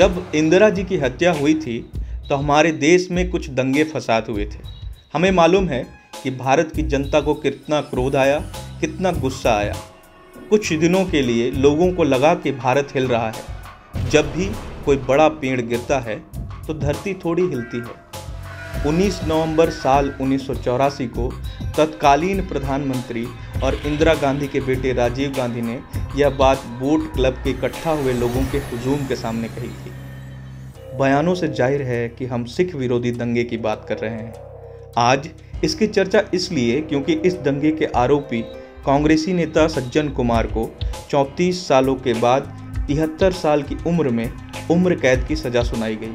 जब इंदिरा जी की हत्या हुई थी तो हमारे देश में कुछ दंगे फसाद हुए थे। हमें मालूम है कि भारत की जनता को कितना क्रोध आया, कितना गुस्सा आया। कुछ दिनों के लिए लोगों को लगा कि भारत हिल रहा है। जब भी कोई बड़ा पेड़ गिरता है तो धरती थोड़ी हिलती है। 19 नवंबर साल उन्नीस सौ चौरासी को तत्कालीन प्रधानमंत्री और इंदिरा गांधी के बेटे राजीव गांधी ने यह बात बोट क्लब के इकट्ठा हुए लोगों के हजूम के सामने कही थी। बयानों से ज़ाहिर है कि हम सिख विरोधी दंगे की बात कर रहे हैं। आज इसकी चर्चा इसलिए क्योंकि इस दंगे के आरोपी कांग्रेसी नेता सज्जन कुमार को 34 सालों के बाद तिहत्तर साल की उम्र में उम्र कैद की सजा सुनाई गई।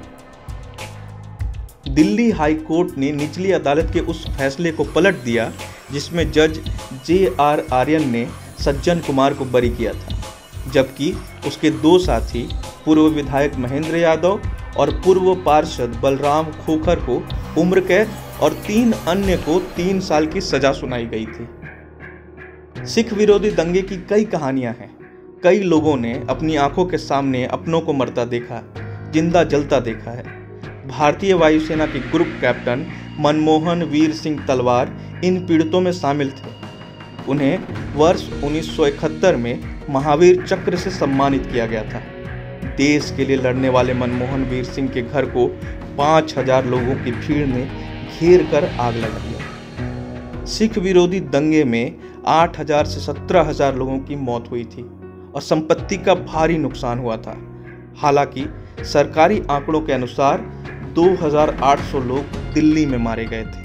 दिल्ली हाई कोर्ट ने निचली अदालत के उस फैसले को पलट दिया, जिसमें जज जे आर आर्यन ने सज्जन कुमार को बरी किया था, जबकि उसके दो साथी पूर्व विधायक महेंद्र यादव और पूर्व पार्षद बलराम खोखर को उम्र कैद और तीन अन्य को तीन साल की सजा सुनाई गई थी। सिख विरोधी दंगे की कई कहानियाँ हैं। कई लोगों ने अपनी आँखों के सामने अपनों को मरता देखा, ज़िंदा जलता देखा है। भारतीय वायुसेना के ग्रुप कैप्टन मनमोहन वीर सिंह तलवार इन पीड़ितों में शामिल थे। उन्हें वर्ष 1971 में महावीर चक्र से सम्मानित किया गया था। देश के लिए लड़ने वाले मनमोहन वीर सिंह के घर को पाँच हज़ार लोगों की भीड़ ने घेर कर आग लगा दिया सिख विरोधी दंगे में आठ हज़ार से सत्रह हज़ार लोगों की मौत हुई थी और संपत्ति का भारी नुकसान हुआ था। हालाँकि सरकारी आंकड़ों के अनुसार 2,800 लोग दिल्ली में मारे गए थे।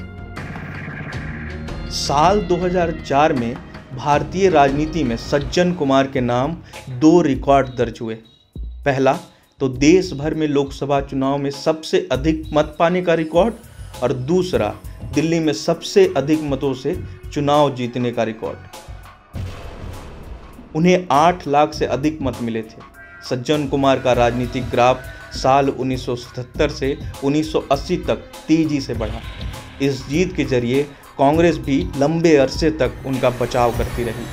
साल 2004 में भारतीय राजनीति में सज्जन कुमार के नाम दो रिकॉर्ड दर्ज हुए। पहला तो देश भर में लोकसभा चुनाव में सबसे अधिक मत पाने का रिकॉर्ड और दूसरा, दिल्ली में सबसे अधिक मतों से चुनाव जीतने का रिकॉर्ड। उन्हें आठ लाख से अधिक मत मिले थे। सज्जन कुमार का राजनीतिक ग्राफ साल 1977 से 1980 तक तेज़ी से बढ़ा। इस जीत के ज़रिए कांग्रेस भी लंबे अरसे तक उनका बचाव करती रही।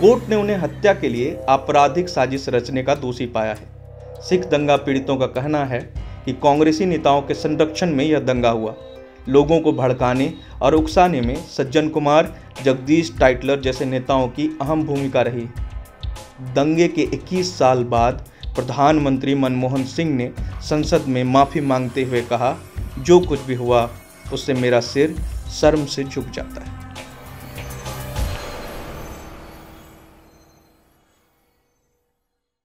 कोर्ट ने उन्हें हत्या के लिए आपराधिक साजिश रचने का दोषी पाया है। सिख दंगा पीड़ितों का कहना है कि कांग्रेसी नेताओं के संरक्षण में यह दंगा हुआ। लोगों को भड़काने और उकसाने में सज्जन कुमार, जगदीश टाइटलर जैसे नेताओं की अहम भूमिका रही। दंगे के 21 साल बाद प्रधानमंत्री मनमोहन सिंह ने संसद में माफ़ी मांगते हुए कहा, जो कुछ भी हुआ, उससे मेरा सिर शर्म से झुक जाता है।